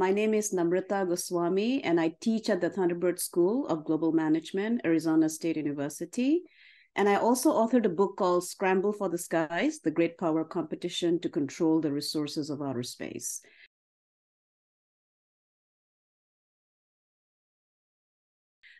My name is Namrata Goswami, and I teach at the Thunderbird School of Global Management, Arizona State University. And I also authored a book called Scramble for the Skies The Great Power Competition to Control the Resources of Outer Space.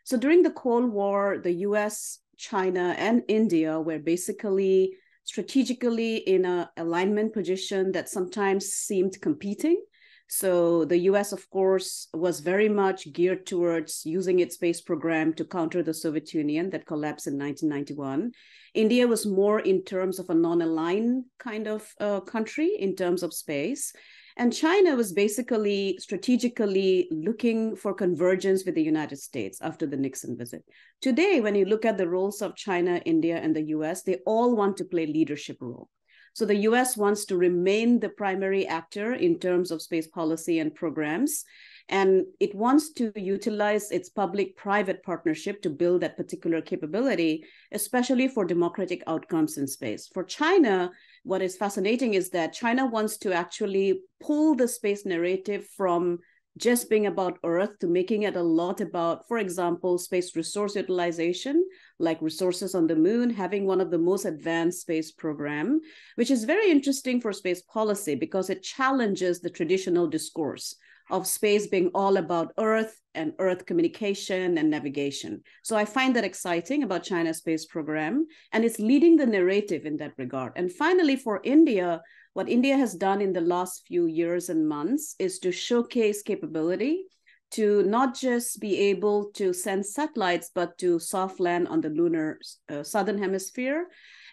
So during the Cold War, the US, China, and India were basically strategically in an alignment position that sometimes seemed competing. So the US, of course, was very much geared towards using its space program to counter the Soviet Union that collapsed in 1991. India was more in terms of a non aligned kind of uh, country in terms of space. And China was basically strategically looking for convergence with the United States after the Nixon visit. Today, when you look at the roles of China, India, and the US, they all want to play leadership role. So the US wants to remain the primary actor in terms of space policy and programs. And it wants to utilize its public private partnership to build that particular capability, especially for democratic outcomes in space. For China, what is fascinating is that China wants to actually pull the space narrative from just being about Earth to making it a lot about, for example, space resource utilization, like resources on the moon, having one of the most advanced space program, which is very interesting for space policy because it challenges the traditional discourse of space being all about Earth and Earth communication and navigation. So I find that exciting about China's space program, and it's leading the narrative in that regard. And finally, for India, what India has done in the last few years and months is to showcase capability to not just be able to send satellites, but to soft land on the lunar uh, southern hemisphere,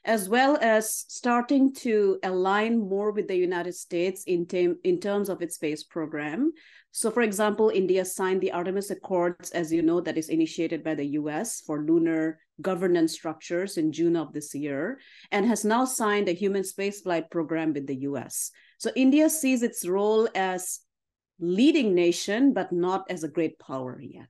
as well as starting to align more with the United States in, in terms of its space program. So, for example, India signed the Artemis Accords, as you know, that is initiated by the US for lunar governance structures in June of this year, and has now signed a human spaceflight program with the US. So, India sees its role as leading nation, but not as a great power yet.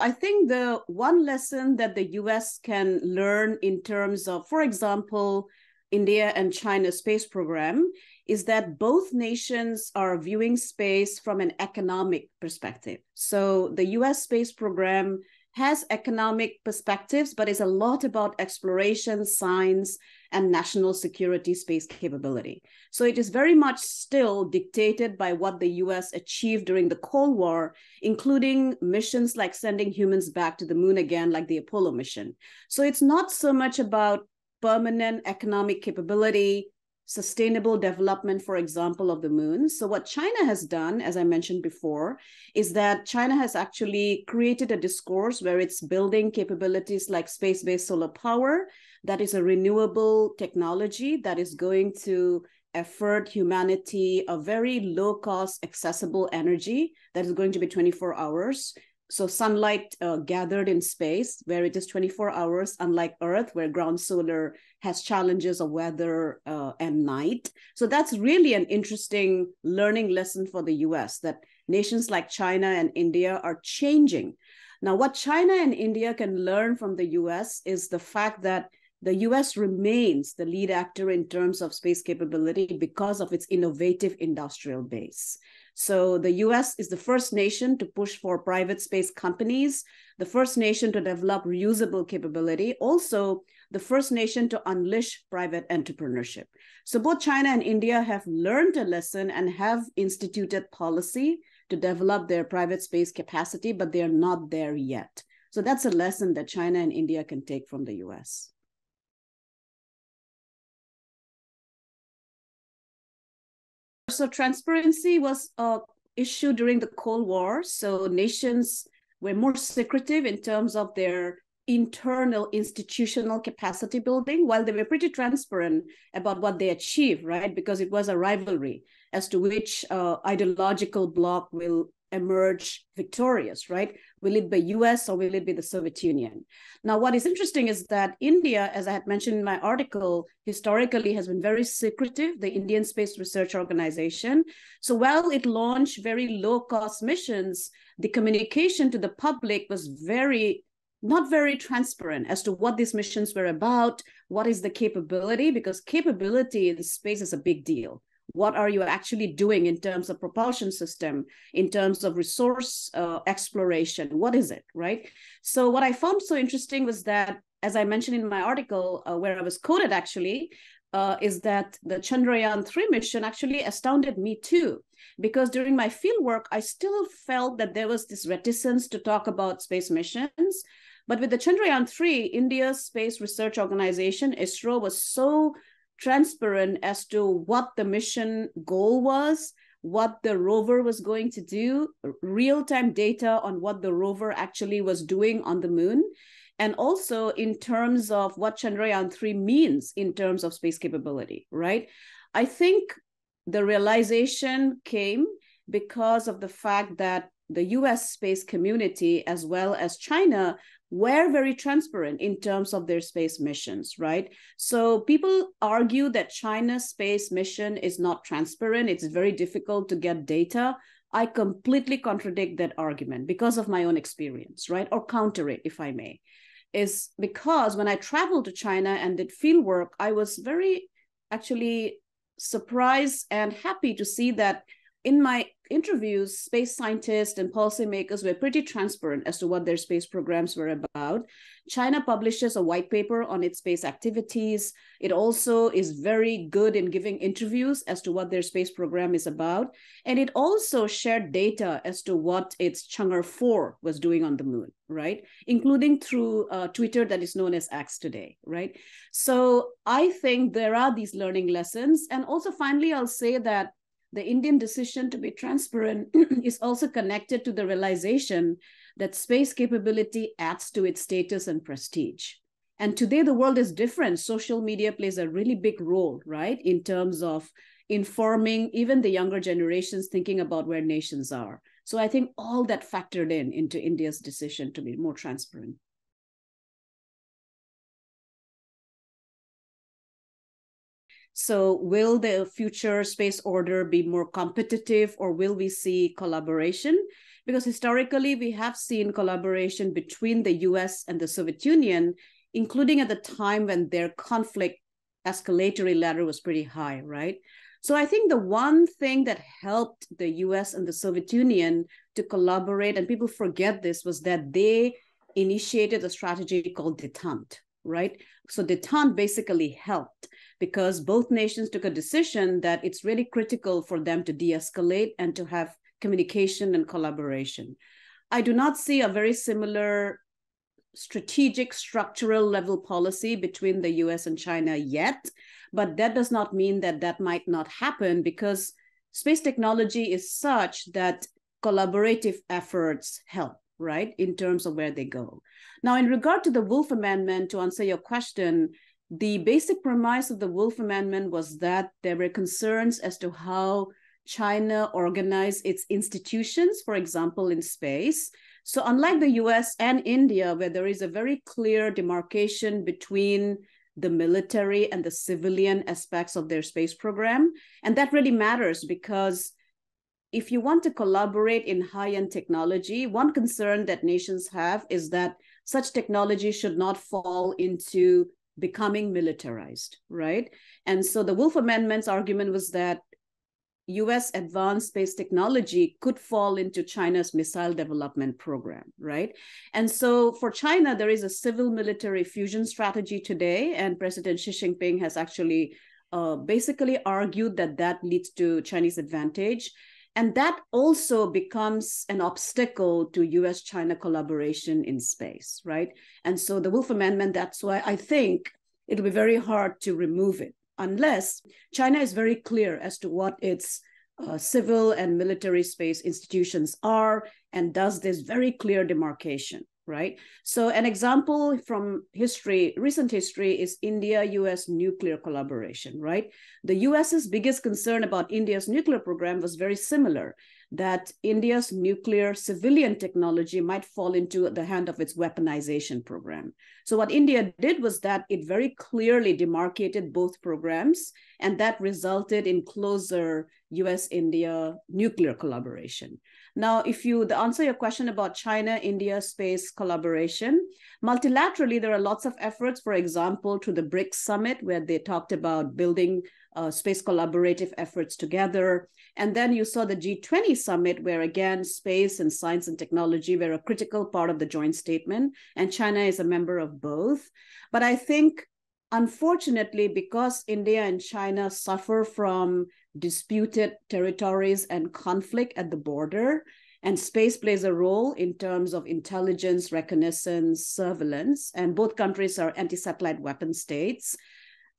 I think the one lesson that the US can learn in terms of, for example, India and China space program is that both nations are viewing space from an economic perspective. So the US space program has economic perspectives, but it's a lot about exploration, science, and national security space capability. So it is very much still dictated by what the US achieved during the Cold War, including missions like sending humans back to the moon again, like the Apollo mission. So it's not so much about permanent economic capability, sustainable development, for example, of the moon. So, what China has done, as I mentioned before, is that China has actually created a discourse where it's building capabilities like space based solar power, that is a renewable technology that is going to afford humanity a very low cost, accessible energy that is going to be 24 hours. So sunlight uh, gathered in space where it is 24 hours unlike earth where ground solar has challenges of weather uh, and night. So that's really an interesting learning lesson for the us that nations like china and india are changing. Now what china and india can learn from the us is the fact that the US remains the lead actor in terms of space capability because of its innovative industrial base. So the US is the first nation to push for private space companies, the first nation to develop reusable capability, also the first nation to unleash private entrepreneurship. So both China and India have learned a lesson and have instituted policy to develop their private space capacity, but they are not there yet. So that's a lesson that China and India can take from the US. So transparency was a issue during the Cold War. So nations were more secretive in terms of their internal institutional capacity building while they were pretty transparent about what they achieved right because it was a rivalry as to which uh, ideological bloc will emerge victorious, right? Will it be US or will it be the Soviet Union? Now, what is interesting is that India, as I had mentioned in my article, historically has been very secretive, the Indian Space Research Organization. So while it launched very low cost missions, the communication to the public was very not very transparent as to what these missions were about, what is the capability because capability in space is a big deal what are you actually doing in terms of propulsion system in terms of resource uh, exploration? What is it right? So what i found so interesting was that as i mentioned in my article uh, where i was quoted actually uh, is that the chandrayaan 3 mission actually astounded me too because during my field work i still felt that there was this reticence to talk about space missions. But with the chandrayaan 3 india's space research organization isro was so transparent as to what the mission goal was, what the rover was going to do, real time data on what the rover actually was doing on the moon, and also in terms of what Chandrayaan 3 means in terms of space capability, right? I think the realization came because of the fact that the US space community, as well as China, were very transparent in terms of their space missions, right? So people argue that China's space mission is not transparent. It's very difficult to get data. I completely contradict that argument because of my own experience, right? Or counter it, if I may. Is because when I traveled to China and did field work, I was very actually surprised and happy to see that in my interviews, space scientists and policymakers were pretty transparent as to what their space programs were about. China publishes a white paper on its space activities. It also is very good in giving interviews as to what their space program is about. And it also shared data as to what its Chang'e 4 was doing on the moon, right? Including through uh, Twitter that is known as X today, right? So I think there are these learning lessons. And also, finally, I'll say that the Indian decision to be transparent is also connected to the realization that space capability adds to its status and prestige. And today the world is different. Social media plays a really big role, right, in terms of informing even the younger generations thinking about where nations are. So I think all that factored in into India's decision to be more transparent. So, will the future space order be more competitive or will we see collaboration? Because historically, we have seen collaboration between the US and the Soviet Union, including at the time when their conflict escalatory ladder was pretty high, right? So, I think the one thing that helped the US and the Soviet Union to collaborate, and people forget this, was that they initiated a strategy called detente, right? So, detente basically helped because both nations took a decision that it's really critical for them to de escalate and to have communication and collaboration. I do not see a very similar strategic structural level policy between the US and China yet, but that does not mean that that might not happen because space technology is such that collaborative efforts help, right, in terms of where they go. Now, in regard to the Wolf Amendment, to answer your question, the basic premise of the Wolf Amendment was that there were concerns as to how China organized its institutions, for example, in space. So, unlike the US and India, where there is a very clear demarcation between the military and the civilian aspects of their space program, and that really matters because if you want to collaborate in high end technology, one concern that nations have is that such technology should not fall into becoming militarized, right? And so the Wolf Amendment's argument was that US advanced space technology could fall into China's missile development program, right? And so for China, there is a civil military fusion strategy today, and President Xi Jinping has actually uh, basically argued that that leads to Chinese advantage. And that also becomes an obstacle to US China collaboration in space, right? And so the Wolf Amendment, that's why I think it'll be very hard to remove it unless China is very clear as to what its uh, civil and military space institutions are and does this very clear demarcation right? So an example from history, recent history is India-US nuclear collaboration, right? The US's biggest concern about India's nuclear program was very similar, that India's nuclear civilian technology might fall into the hand of its weaponization program. So what India did was that it very clearly demarcated both programs, and that resulted in closer US-India nuclear collaboration. Now, if you the answer your question about China India space collaboration, multilaterally there are lots of efforts. For example, to the BRICS summit where they talked about building uh, space collaborative efforts together. And then you saw the G20 summit where again space and science and technology were a critical part of the joint statement, and China is a member of both. But I think unfortunately, because India and China suffer from disputed territories and conflict at the border. And space plays a role in terms of intelligence, reconnaissance, surveillance. And both countries are anti satellite weapon states.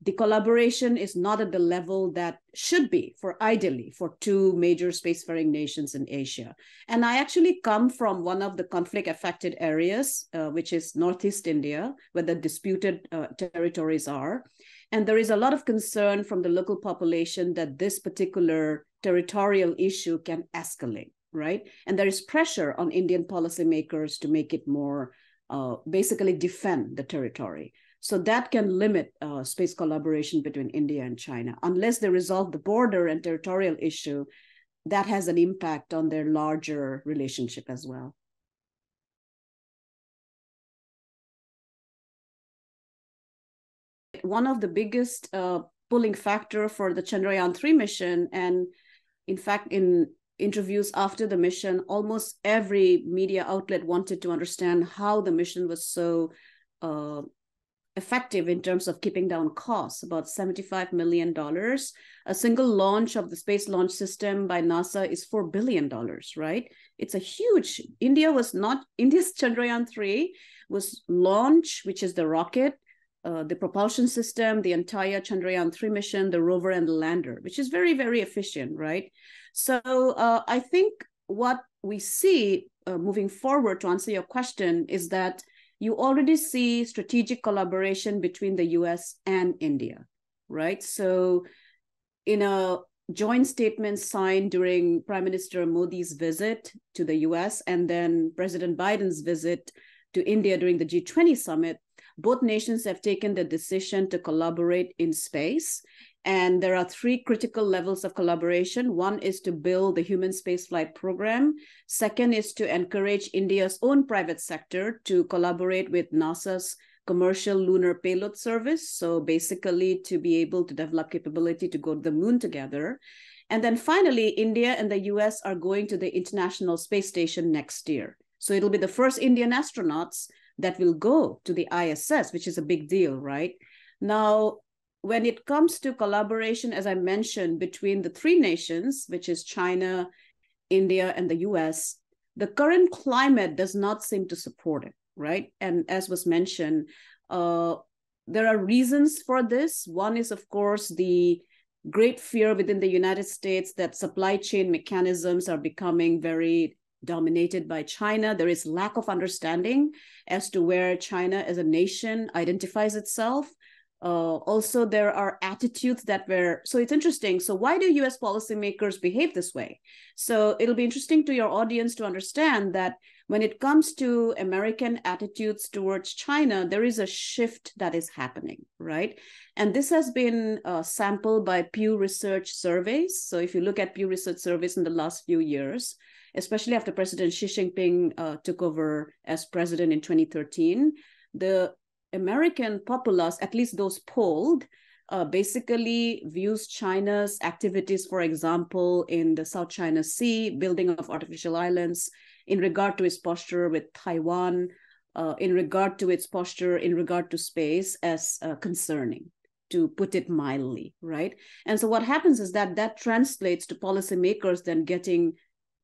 The collaboration is not at the level that should be for ideally for two major spacefaring nations in Asia. And I actually come from one of the conflict affected areas, uh, which is Northeast India, where the disputed uh, territories are. And there is a lot of concern from the local population that this particular territorial issue can escalate, right? And there is pressure on Indian policymakers to make it more, uh, basically defend the territory. So that can limit uh, space collaboration between India and China. Unless they resolve the border and territorial issue, that has an impact on their larger relationship as well. one of the biggest uh, pulling factor for the Chandrayaan 3 mission. And in fact, in interviews after the mission, almost every media outlet wanted to understand how the mission was so uh, effective in terms of keeping down costs about $75 million. A single launch of the space launch system by NASA is $4 billion, right? It's a huge, India was not, India's Chandrayaan 3 was launch, which is the rocket, uh, the propulsion system, the entire Chandrayaan 3 mission, the rover and the lander, which is very, very efficient, right? So uh, I think what we see uh, moving forward to answer your question is that you already see strategic collaboration between the US and India, right? So in a joint statement signed during Prime Minister Modi's visit to the US and then President Biden's visit to India during the G20 summit, both nations have taken the decision to collaborate in space. And there are three critical levels of collaboration. One is to build the human spaceflight program. Second is to encourage India's own private sector to collaborate with NASA's commercial lunar payload service. So basically to be able to develop capability to go to the moon together. And then finally, India and the US are going to the International Space Station next year. So it'll be the first Indian astronauts that will go to the ISS, which is a big deal, right? Now, when it comes to collaboration, as I mentioned, between the three nations, which is China, India, and the US, the current climate does not seem to support it, right? And as was mentioned, uh, there are reasons for this. One is, of course, the great fear within the United States that supply chain mechanisms are becoming very dominated by China. There is lack of understanding as to where China as a nation identifies itself. Uh, also, there are attitudes that were so it's interesting. So, why do US policymakers behave this way? So, it'll be interesting to your audience to understand that when it comes to American attitudes towards China, there is a shift that is happening, right? And this has been uh, sampled by Pew Research surveys. So, if you look at Pew Research surveys in the last few years, especially after President Xi Jinping uh, took over as president in 2013, the American populace, at least those polled, uh, basically views China's activities, for example, in the South China Sea, building of artificial islands, in regard to its posture with Taiwan, uh, in regard to its posture in regard to space, as uh, concerning to put it mildly, right? And so what happens is that that translates to policymakers then getting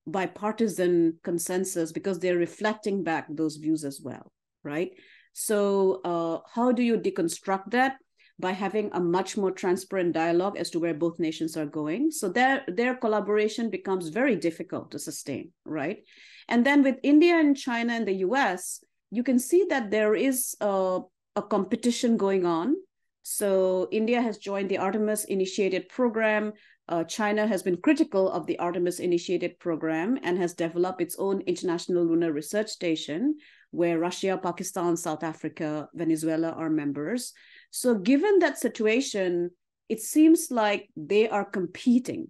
bipartisan consensus because they're reflecting back those views as well, right? So, uh, how do you deconstruct that? By having a much more transparent dialogue as to where both nations are going. So their their collaboration becomes very difficult to sustain, right? And then with India and China and the US, you can see that there is a, a competition going on. So India has joined the Artemis initiated program uh, China has been critical of the Artemis initiated program and has developed its own International Lunar Research Station, where Russia, Pakistan, South Africa, Venezuela are members. So, given that situation, it seems like they are competing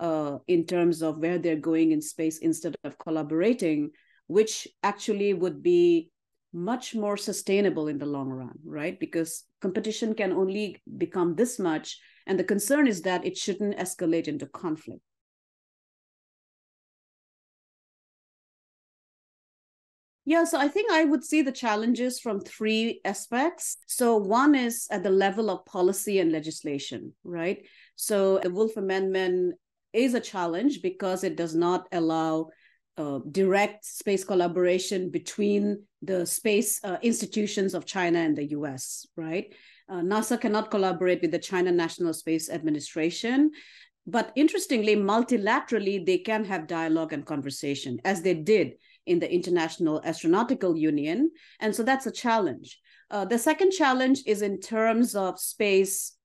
uh, in terms of where they're going in space instead of collaborating, which actually would be much more sustainable in the long run, right? Because competition can only become this much. And the concern is that it shouldn't escalate into conflict. Yeah, so I think I would see the challenges from three aspects. So, one is at the level of policy and legislation, right? So, the Wolf Amendment is a challenge because it does not allow uh, direct space collaboration between the space uh, institutions of China and the US, right? Uh, NASA cannot collaborate with the China National Space Administration. But interestingly, multilaterally, they can have dialogue and conversation, as they did in the International Astronautical Union. And so that's a challenge. Uh, the second challenge is in terms of space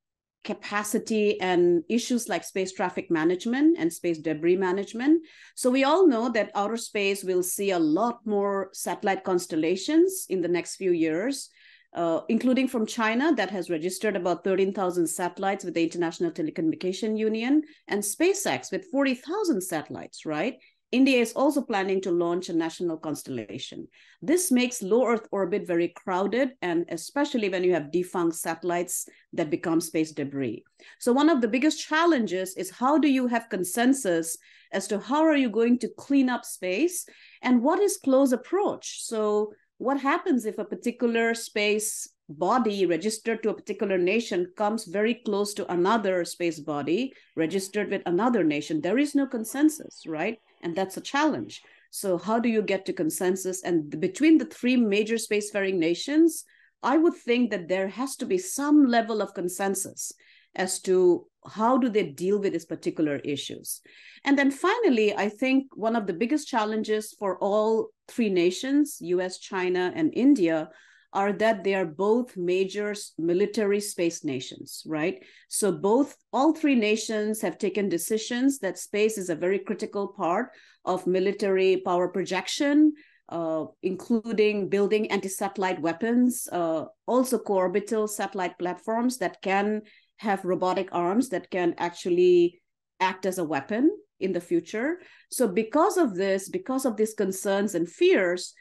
capacity and issues like space traffic management and space debris management. So we all know that outer space will see a lot more satellite constellations in the next few years. Uh, including from China, that has registered about 13,000 satellites with the International Telecommunication Union, and SpaceX with 40,000 satellites, right? India is also planning to launch a national constellation. This makes low Earth orbit very crowded, and especially when you have defunct satellites that become space debris. So, one of the biggest challenges is how do you have consensus as to how are you going to clean up space and what is close approach? So, what happens if a particular space body registered to a particular nation comes very close to another space body registered with another nation? There is no consensus, right? and that's a challenge so how do you get to consensus and between the three major spacefaring nations i would think that there has to be some level of consensus as to how do they deal with these particular issues and then finally i think one of the biggest challenges for all three nations us china and india are that they are both major military space nations, right? So both all three nations have taken decisions that space is a very critical part of military power projection, uh, including building anti-satellite weapons, uh, also co-orbital satellite platforms that can have robotic arms that can actually act as a weapon in the future. So because of this, because of these concerns and fears,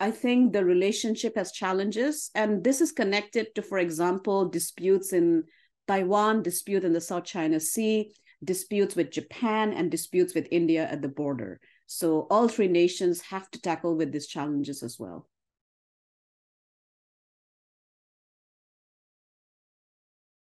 I think the relationship has challenges, and this is connected to, for example, disputes in Taiwan, dispute in the South China Sea, disputes with Japan, and disputes with India at the border. So all three nations have to tackle with these challenges as well.